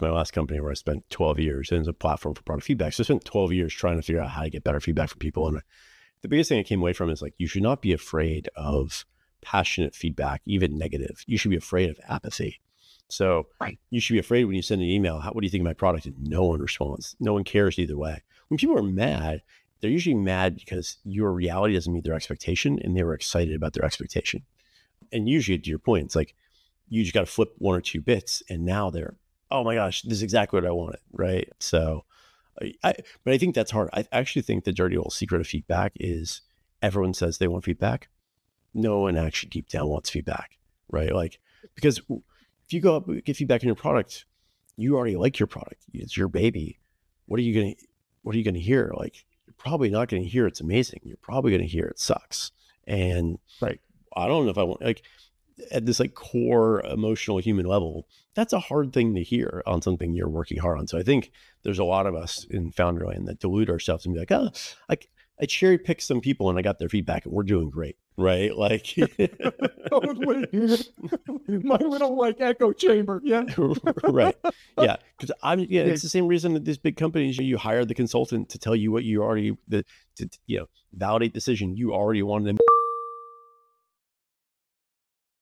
my last company where I spent 12 years and it's a platform for product feedback. So I spent 12 years trying to figure out how to get better feedback from people. And the biggest thing I came away from is like, you should not be afraid of passionate feedback, even negative. You should be afraid of apathy. So right. you should be afraid when you send an email, how, what do you think of my product? And no one responds. No one cares either way. When people are mad, they're usually mad because your reality doesn't meet their expectation and they were excited about their expectation. And usually to your point, it's like you just got to flip one or two bits and now they're, oh my gosh, this is exactly what I wanted. Right. So I, but I think that's hard. I actually think the dirty old secret of feedback is everyone says they want feedback. No one actually deep down wants feedback. Right. Like, because if you go up get feedback on your product, you already like your product. It's your baby. What are you gonna what are you gonna hear? Like you're probably not gonna hear it's amazing. You're probably gonna hear it sucks. And like I don't know if I want like at this like core emotional human level, that's a hard thing to hear on something you're working hard on. So I think there's a lot of us in Founderland that delude ourselves and be like, oh, like I cherry picked some people and I got their feedback and we're doing great right? Like totally my little like echo chamber. Yeah. right. Yeah. Because I'm yeah, it's the same reason that these big companies you hire the consultant to tell you what you already the to you know validate decision you already wanted them